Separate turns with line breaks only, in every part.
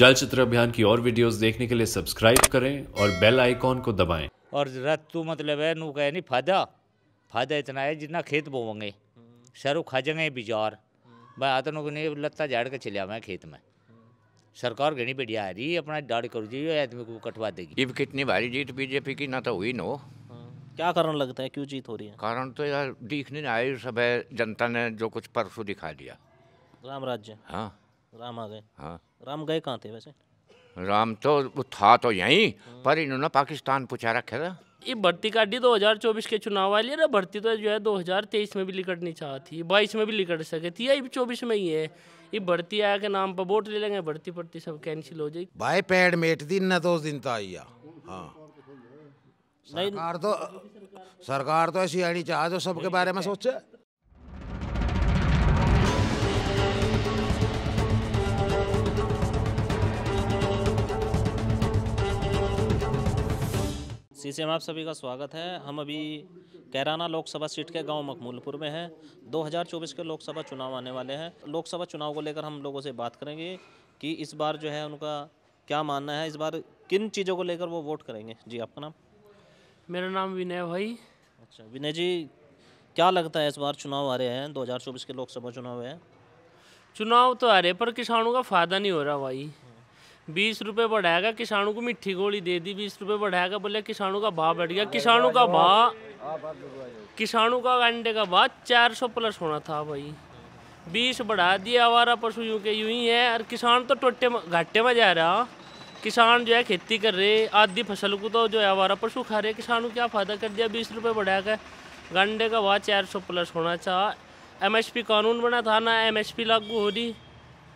चलचित्र अभियान की और वीडियोस देखने के लिए सब्सक्राइब करें और बेल आइकॉन को दबाएँ।
और रत तू मतलब है नू कहे नहीं फ़ायदा। फ़ायदा इतना है जितना खेत बोवेंगे। सरू खाजेंगे बिजार भाई आता नु नहीं लत्ता झाड़ के चलिया मैं खेत में। सरकार घनी बढ़िया है रही अपना दाढ़ी करू जी आदमी को कटवा देगी।
अब कितनी भारी जीत बीजेपी की ना तो हुई नो।
क्या कारण लगता है? क्यों जीत हो रही है?
कारण तो यार दिखने नहीं आई सब है जनता ने जो कुछ परसों दिखा दिया।
राम राज्य।
हाँ।
राम आ गए।
हाँ।
राम गए कहाँ थे वैसे?
राम तो वो था तो यहीं पर इन्होंने पाकिस्तान पूछा रखा था।
ये भर्ती काटी 2024 के चुनाव वाली है ना भर्ती तो जो है 2023 में भी लिकटनी चाहती बाईस में भी लिकट सके थी या चौबीस में ही है? ये भर्ती आया के नाम पर वोट ले लेंगे भर्ती भर्ती सब कैंसिल हो जाएगी।
भाई पेड़ मेट दी न उस दिन तो आई हाँ। सरकार तो सरकार तो ऐसी आनी चाह जो सबके बारे में सोचे।
सी में आप सभी का स्वागत है। हम अभी कैराना लोकसभा सीट के गाँव मकमूलपुर में हैं। 2024 के लोकसभा चुनाव आने वाले हैं। लोकसभा चुनाव को लेकर हम लोगों से बात करेंगे कि इस बार जो है उनका क्या मानना है। इस बार किन चीज़ों को लेकर वो वोट करेंगे? जी आपका नाम?
मेरा नाम विनय भाई।
अच्छा विनय जी क्या लगता है इस बार चुनाव आ रहे हैं? 2024 के लोकसभा चुनाव है।
चुनाव तो आ रहे पर किसानों का फ़ायदा नहीं हो रहा भाई। बीस रुपए बढ़ाएगा, किसानों को मिट्टी गोली दे दी, बीस रुपए बढ़ाएगा, बोले किसानों का भाव बढ़ गया। किसानों का भाव, किसानों का अंडे का भाव चार सौ प्लस होना था भाई। बीस बढ़ा दिया, आवारा पशु यूँ के यूँ ही है। और किसान तो टोटे घाटे में जा रहा। किसान जो है खेती कर रहे, आधी फ़सल को तो जो है आवारा पशु खा रहे। किसानों क्या फ़ायदा कर दिया, बीस रुपये बढ़ा कर गंडे का भाव चार सौ प्लस होना चाह एमएसपी कानून बना था ना, एमएसपी लागू हो रही।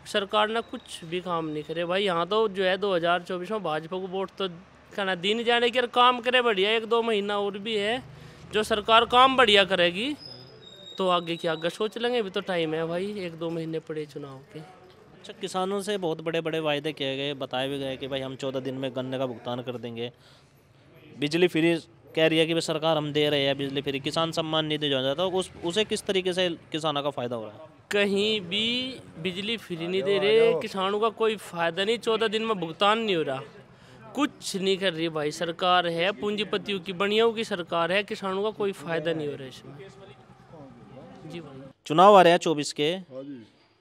सरकार ने कुछ भी काम नहीं करे। भाई, यहाँ तो जो है 2024 में भाजपा को वोट तो कहना दिन जाने की काम करे बढ़िया, एक दो महीना और भी है, जो सरकार काम बढ़िया करेगी तो आगे की आगे सोच लेंगे, अभी तो टाइम है भाई, एक दो महीने पड़े चुनाव के।
अच्छा किसानों से बहुत बड़े बड़े वायदे किए गए, बताए भी गए कि भाई हम चौदह दिन में गन्ने का भुगतान कर देंगे। बिजली फ्री कह रही है कि भाई सरकार हम दे रहे हैं, बिजली फ्री, किसान सम्मान निधि जो जाता है उस, उसे किस तरीके से किसानों का फ़ायदा हो रहा है?
कहीं भी बिजली फ्री नहीं दे रहे किसानों का कोई फ़ायदा नहीं। चौदह दिन में भुगतान नहीं हो रहा। कुछ नहीं कर रही भाई सरकार है पूंजीपतियों की बनियाओं की सरकार है किसानों का कोई फ़ायदा नहीं हो रहा इसमें। जी भाई।
चुनाव आ रहे हैं चौबीस के।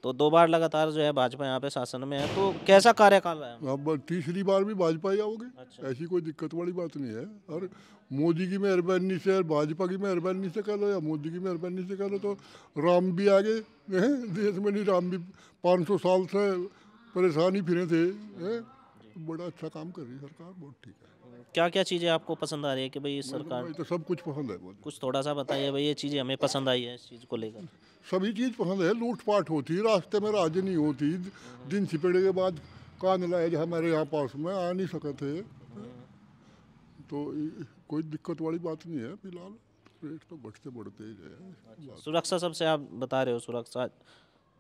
तो दो बार लगातार जो है भाजपा यहाँ पे शासन में है। तो कैसा कार्यकाल रहा है?
अब तीसरी बार भी भाजपा ही आओगे? अच्छा। ऐसी कोई दिक्कत वाली बात नहीं है। और मोदी की मेहरबानी से और भाजपा की मेहरबानी से कह लो या मोदी की मेहरबानी से कह लो तो राम भी आगे हैं देश में नहीं राम भी पाँच सौ साल से परेशान ही फिरे थे हैं। बड़ा अच्छा काम कर रही है सरकार बहुत ठीक है।
क्या क्या चीज़ें आपको पसंद आ रही है कि भाई सरकार
तो सब कुछ पसंद है
कुछ थोड़ा सा बताइए भाई ये चीज़ें हमें पसंद आई है इस चीज़ को लेकर।
सभी चीज़ पसंद है लूटपाट होती रास्ते में राज नहीं होती। दिन छिपड़े के बाद कान लाए हमारे यहाँ पास में आ नहीं सके थे। तो कोई दिक्कत वाली बात नहीं है फ़िलहाल रेट तो बढ़ते बढ़ते ही है।
सुरक्षा सबसे आप बता रहे हो सुरक्षा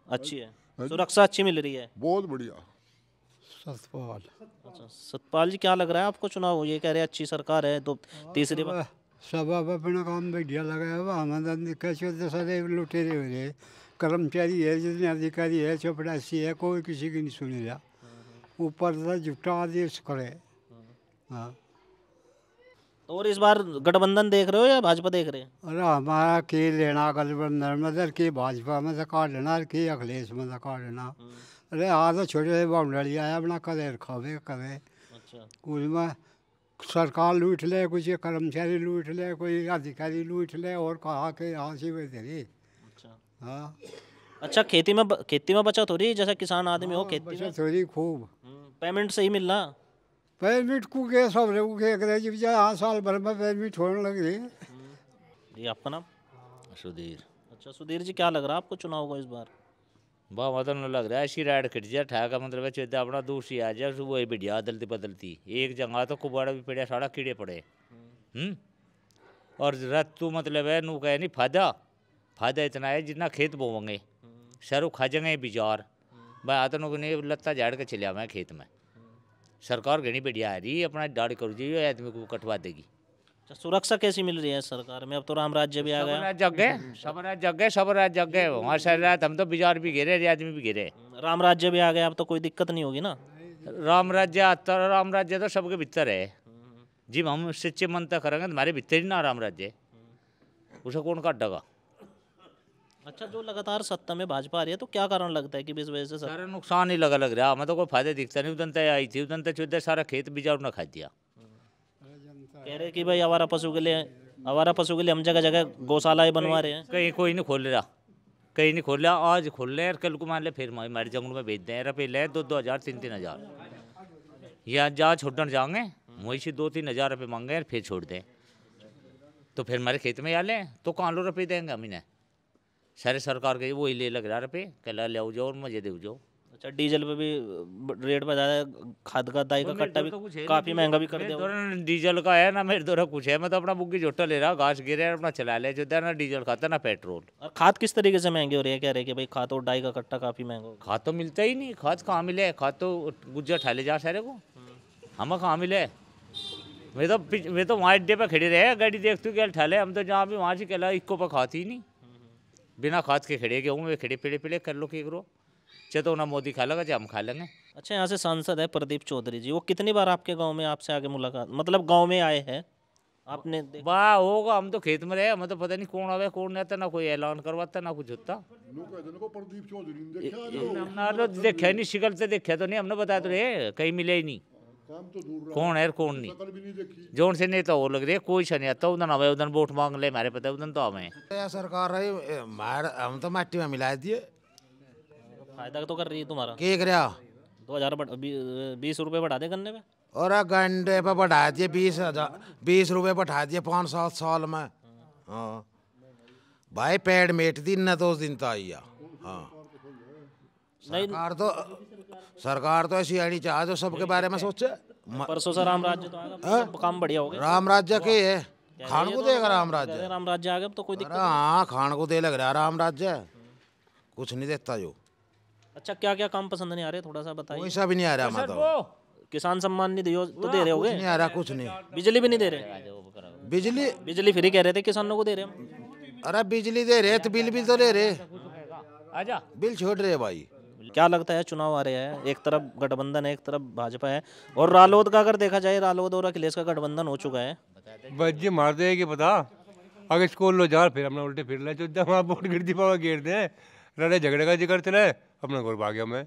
अच्छी है। सुरक्षा अच्छी मिल रही है।
बहुत बढ़िया।
सतपाल।
अच्छा सतपाल जी क्या लग रहा है आपको चुनाव? ये कह रहे हैं अच्छी सरकार है तो तीसरी बार
सब अब अपना काम बढ़िया हुआ। हमारा कैसे तो सारे लुटेरे हो। रहे कर्मचारी है जितने अधिकारी है चौपड़ासी है कोई किसी की नहीं सुनेगा ऊपर से जुटा देश करे हाँ।
तो और इस बार गठबंधन देख रहे हो या भाजपा देख रहे हैं?
अरे हमारा के लेना गठबंधन मतलब के भाजपा में से काट लेना के अखिलेश में से काट लेना। अरे हाँ तो छोटे से बाउंडरी आया अपना करे खावे करे
अच्छा।
उसमें सरकार लूट ले कुछ कर्मचारी लूट ले कोई अधिकारी लूट ले और कहा के यहाँ से वे तेरी
अच्छा।
हाँ।
अच्छा खेती में खेती में बचत हो रही है? जैसे किसान आदमी हो खेती
बचत हो रही खूब।
हम्म, पेमेंट सही मिल रहा
पेमेंट को के सब लोग के करे जब जा हाँ साल भर में पेमेंट होने लग रही
जी आपका नाम?
सुधीर।
अच्छा सुधीर जी क्या लग रहा है आपको? चुनाव को इस बार।
वाह मतलब लग रहा है ऐसी राइड खिट जाए ठा मतलब है चेता अपना दूसरी आ जाए वो ही बढ़िया बदलती बदलती। एक जगह तो कुबाड़ा भी पड़ा सारा कीड़े पड़े। हम्म। और रत तू मतलब है नू कहे नहीं फ़ायदा। फ़ायदा इतना है जितना खेत बोवेंगे। सरू खाजेंगे बिजार। भाई आता नु नहीं लत्ता झाड़ के चलिया मैं खेत में। सरकार घनी बढ़िया आ रही अपना दाढ़ी करू जी आदमी को कटवा देगी।
सुरक्षा कैसी मिल रही है सरकार में? अब तो राम राज्य भी आ गया।
जग गए सब रात जग गए सब रात जग गए वहाँ सारी रात हम तो बाज़ार भी घेरे रे आदमी भी घेरे।
राम राज्य भी आ गया अब तो कोई दिक्कत नहीं होगी ना?
राम राज्य आता राम राज्य तो सबके भीतर है। जिब हम सच्चे मन तक करेंगे तुम्हारे भीतर ही ना राम राज्य। उसे कौन काटेगा?
अच्छा जो लगातार सत्ता में भाजपा आ रही है तो क्या कारण लगता है कि इस वजह से
सारा नुकसान ही लगा लग रहा है। हमें तो कोई फ़ायदा दिखता नहीं। उदन तय आई थी उदन तय सारा खेत बीजा उन्होंने खा दिया।
कह रहे कि भाई आवारा पशु के लिए, आवारा पशु के लिए हम जगह जगह गौशालाएँ बनवा रहे हैं।
कहीं कोई नहीं खोल रहा। कहीं नहीं खोल रहा। आज खोल रहे हैं, कल को मान ले फिर हमारे जंगल में भेज दें रुपये ले, दो दो हज़ार, तीन तीन हज़ार। या जहाँ छोड़ने जाएँगे से दो तीन हज़ार रुपये मांगे फिर छोड़ दें। तो फिर हमारे खेत में आ लें तो कहाँ लो रुपये देंगे हम इन्हें? सारे सरकार के वही ले लग रहा रुपये। कल ले जाओ और मज़े दे जाओ।
अच्छा डीजल पे भी रेट बढ़ा है खाद का दाई का कट्टा भी काफ़ी महँगा भी कर दिया
डीजल का है ना मेरे दौरा कुछ है। मैं तो अपना बुग्गी जोटा ले रहा घास गिरे अपना चला ले जो ना डीजल खाता ना पेट्रोल।
और खाद किस तरीके से महँगे हो रही है? कह रहे कि भाई खाद और डाई का कट्टा काफ़ी महँगा
खाद तो मिलता ही नहीं खाद कहाँ मिले? खाद तो गुज्जर ठाले जा सारे को। हमें कहाँ मिले? वे तो वे तो वहाँ अड्डे पे खड़े रहे गाड़ी देखते हो क्या ठाले हम तो जहाँ भी वहाँ से कहला इक्को पर खाती ही नहीं। बिना खाद के खड़े वे खड़े पेड़े पेड़े कर लो के करो चे तो ना मोदी खा लेगा चाहे हम खा लेंगे।
अच्छा यहाँ से सांसद है प्रदीप चौधरी जी वो कितनी बार आपके गाँव में आपसे आगे मुलाकात मतलब गाँव में आए हैं? आपने
वाह होगा हम तो खेत में रहे हमें तो पता नहीं कौन आवे कौन नहीं आता ना कोई ऐलान करवाता ना कुछ होता।
लोग कहते ना को प्रदीप चौधरी ने देखा
हमने तो देखा नहीं शिकल से देखा तो नहीं हमने बताया तो रे कहीं मिले ही नहीं।
काम तो दूर रहा।
कौन है कौन नहीं?
नहीं देखी।
जोन से नेता वो लग रही है कोई सा नहीं आता उधर आवे उधर वोट मांग ले हमारे पता है उधर तो आवे।
सरकार मार हम तो माटी में मिला दिए।
फ़ायदा तो कर रही है तुम्हारा।
के करया
दो हज़ार बीस रुपये बढ़ा दे गन्ने पे।
और घंटे पे बढ़ा दिए बीस हज़ार बीस रुपए बढ़ा दिए पाँच सात साल में। हाँ। भाई पेड़ मेट दी न तो उस दिन तो आई। हाँ। सरकार तो सरकार तो ऐसी आनी चाहे जो सबके बारे में सोचे।
परसों से राम राज्य तो आएगा। तो काम बढ़िया हो गया
राम राज्य के है। खान को देगा राम राज्य।
राम राज्य आ गया तो कोई दिक्कत
हाँ खान को दे लग रहा राम राज्य। कुछ नहीं देता जो।
अच्छा क्या क्या काम पसंद नहीं आ रहे? थोड़ा सा बताइए।
कोई सा भी नहीं आ रहा मैं तो
किसान सम्मान निधि यो- तो दे रहे
कुछ
होगे?
नहीं आ रहा कुछ नहीं।
बिजली भी नहीं दे रहे।
बिजली
बिजली फ्री कह रहे थे किसानों को दे रहे
अरे बिजली दे रहे तो बिल भी तो ले रहे।
आजा
बिल छोड़ रहे भाई।
क्या लगता है चुनाव आ रहे हैं? एक तरफ़ गठबंधन है एक तरफ़ भाजपा है। और रालोद का अगर देखा जाए रालोद और अखिलेश का गठबंधन हो चुका है।
बस जी मार देगी पता अगर स्कूल लो जा फिर अपना उल्टे फिर ले जो वहाँ वोट गिर दी पावा गिर दे। लड़ाई झगड़े का ज़िक्र चले अपना घर भाग गया मैं।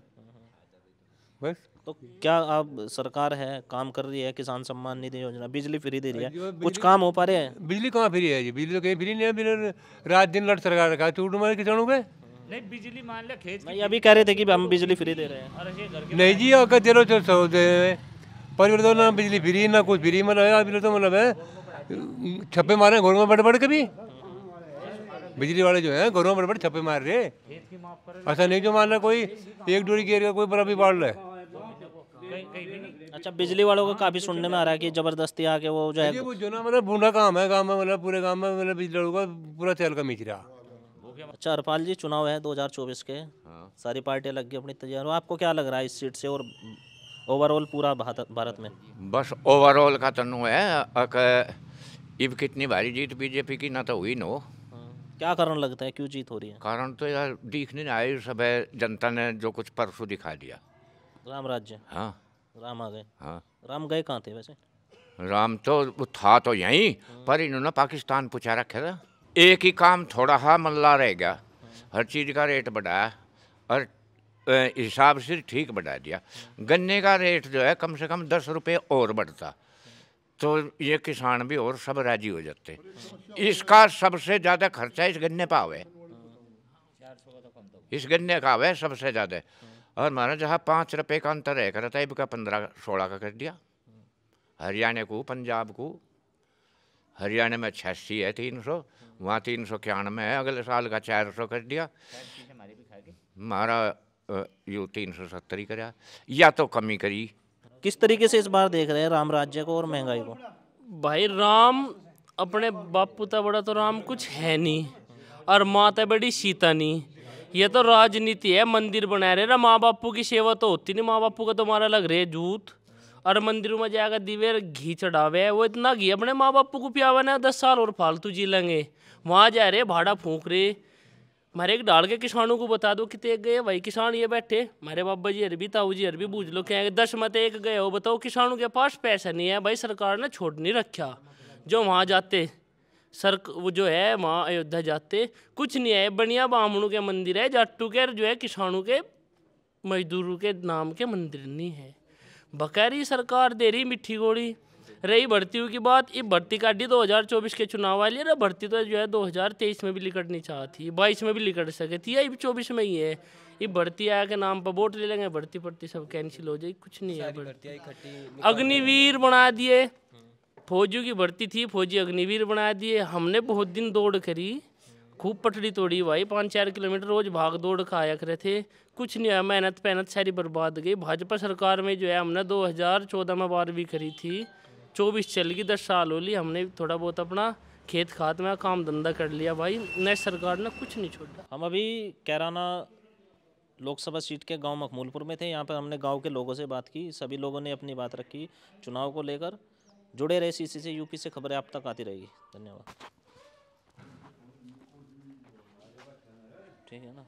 बस।
तो क्या आप सरकार है काम कर रही है किसान सम्मान निधि योजना बिजली फ्री दे रही है? कुछ काम हो पा रहे हैं?
बिजली कहाँ फ्री है जी? बिजली तो कहीं फ्री नहीं है बिना रात दिन लड़ सरकार रखा है। चूट मारे किसानों पे।
नहीं बिजली मान ले खेत
नहीं अभी कह रहे थे कि हम बिजली फ्री दे रहे हैं।
नहीं जी अगर चलो चलो सौ दे पर तो ना बिजली फ्री ना कुछ फ्री मतलब अभी तो मतलब है छप्पे मारे घरों में बढ़ बढ़ के कभी। बिजली वाले जो हैं घरों पर बड़े छप्पे मार रहे ऐसा नहीं जो मारना कोई एक डोरी का कोई बड़ा भी बाढ़ ले
अच्छा बिजली वालों को काफ़ी सुनने में आ रहा है कि ज़बरदस्ती आके वो जो है
वो जो ना मतलब बूढ़ा काम है गाँव में मतलब पूरे गाँव में मतलब बिजली वालों का पूरा तेल का मिच रहा।
अच्छा हरपाल जी चुनाव है 2024 के। सारी पार्टियाँ लग गई अपनी तैयार। आपको क्या लग रहा है इस सीट से और ओवरऑल पूरा भारत भारत में?
बस ओवरऑल का तनु है। अक इब कितनी भारी जीत बीजेपी की ना तो हुई नो।
क्या कारण लगता है? क्यों जीत हो रही है?
कारण तो यार दिख नहीं है सब है जनता ने जो कुछ परसों दिखा दिया।
राम राज्य।
हाँ।
राम आ गए।
हाँ।
राम गए कहाँ थे वैसे?
राम तो वो था तो यहीं पर इन्होंने पाकिस्तान पूछा रखा था। एक ही काम थोड़ा हा मल्ला रह गया। हर चीज़ का रेट बढ़ाया और हिसाब से ठीक बढ़ा दिया। गन्ने का रेट जो है कम से कम दस रुपये और बढ़ता। तो ये किसान भी और सब राज़ी हो जाते इसका सबसे ज़्यादा खर्चा इस गन्ने पर आवे इस गन्ने का आवे सबसे ज़्यादा। और महाराज जहाँ पाँच रुपये का अंतर है करता है का पंद्रह सोलह का कर दिया। हरियाणा को पंजाब को। हरियाणा में छियासी है तीन सौ। वहाँ तीन सौ इक्यानवे है। अगले साल का चार सौ कर दिया। हमारा यू तीन सौ सत्तर ही करा। या तो कमी करी।
किस तरीके से इस बार देख रहे हैं राम राज्य को और महँगाई को?
भाई, राम, अपने बापू ता बड़ा तो राम कुछ है नहीं, और माँ ता बड़ी सीता नहीं। ये तो राजनीति है, मंदिर बना रहे। ना माँ बापू की सेवा तो होती नहीं, माँ बापू का तो हमारा लग रहे जूत, और मंदिरों में जाकर दिवे घी चढ़ावे वो इतना घी अपने माँ बापू को पियावा ना, दस साल और फालतू जी लेंगे। वहाँ जा रहे, भाड़ा फूक रहे हमारे एक डाल के किसानों को बता दो कितने गए भाई किसान ये बैठे। मारे बाबा जी अरबी ताऊ जी अरबी बूझ लो क्या दस मत एक गए हो। बताओ किसानों के पास पैसा नहीं है। भाई सरकार ने छोड़ नहीं रखा। जो वहाँ जाते, सर, वो जो है, वहाँ अयोध्या जाते, कुछ नहीं है। बनिया बामणों के मंदिर है, जाटू के जो है किसानों के, मजदूरों के नाम के मंदिर नहीं है। बकैरी सरकार दे रही मिट्टी गोली। रही भर्तियों की बात ये भर्ती काटी 2024 के चुनाव वाली है भर्ती तो जो है 2023 में भी लिकड़नी चाहती बाईस में भी लिकड़ सके थी या चौबीस में ही है। ये भर्ती आया के नाम पर वोट ले लेंगे भर्ती पड़ती सब कैंसिल हो जाएगी कुछ नहीं है अग्निवीर बना दिए। फौजियों की भर्ती थी फौजी अग्निवीर बना दिए। हमने बहुत दिन दौड़ करी खूब पटड़ी तोड़ी भाई पाँच चार किलोमीटर रोज भाग दौड़ का आया करे थे। कुछ नहीं हुआ मेहनत मेहनत सारी बर्बाद गई। भाजपा सरकार में जो है हमने 2014 में बारहवीं करी थी। चौबीस चल गई, दस साल हो ली हमने थोड़ा बहुत अपना खेत खात में काम धंधा कर लिया भाई। नए सरकार ने कुछ नहीं छोड़ा।
हम अभी कैराना लोकसभा सीट के गाँव मखमूलपुर में थे, यहाँ पर हमने गाँव के लोगों से बात की, सभी लोगों ने अपनी बात रखी, चुनाव को लेकर, जुड़े रहे सी से, यूपी से खबरें आप तक आती रहेगी। धन्यवाद। ठीक है ना?